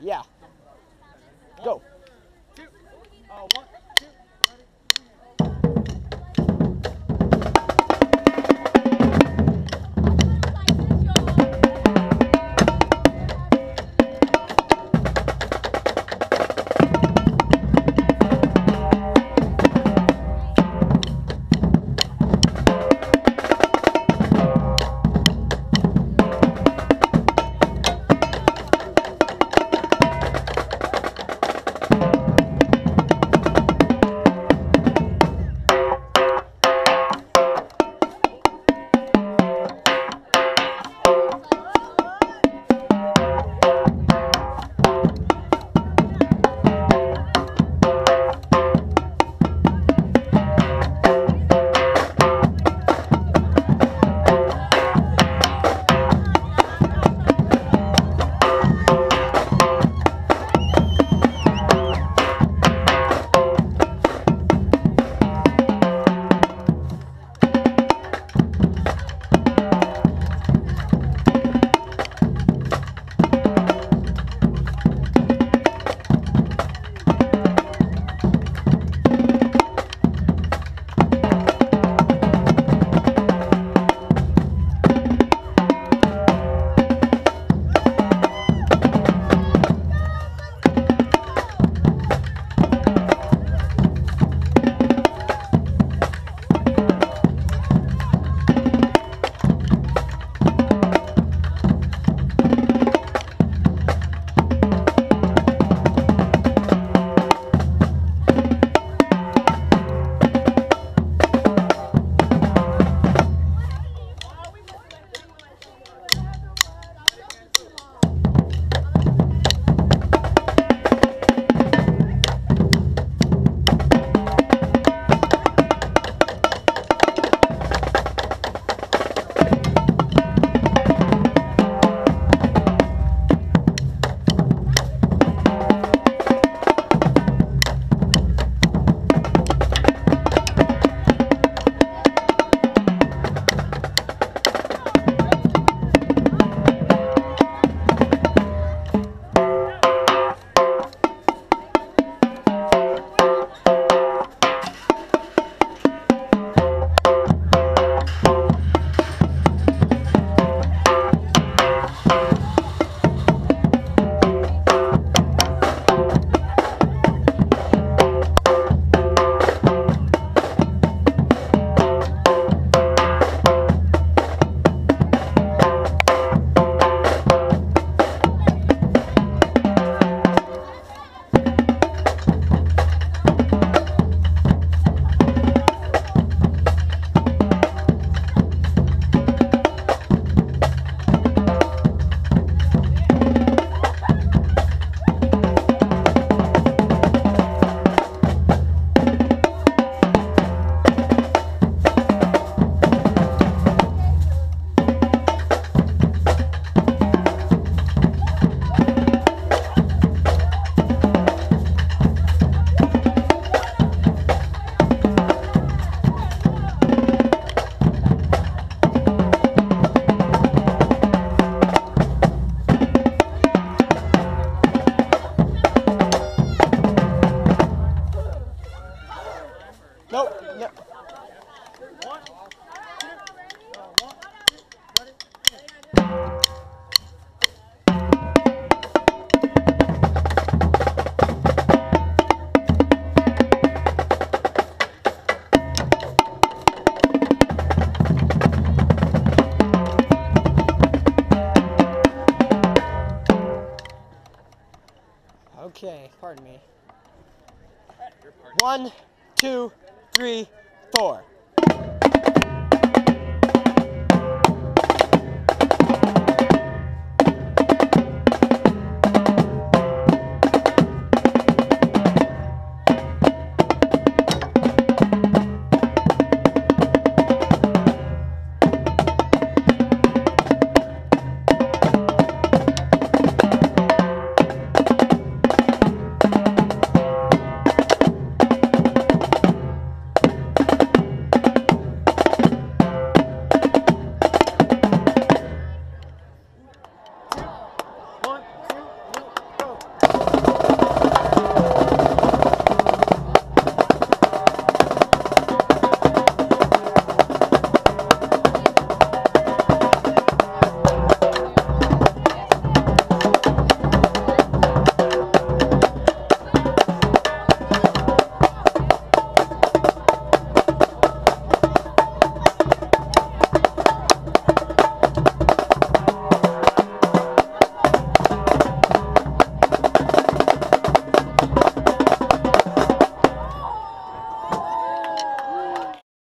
Yeah. Okay, pardon me. One, two, three, four.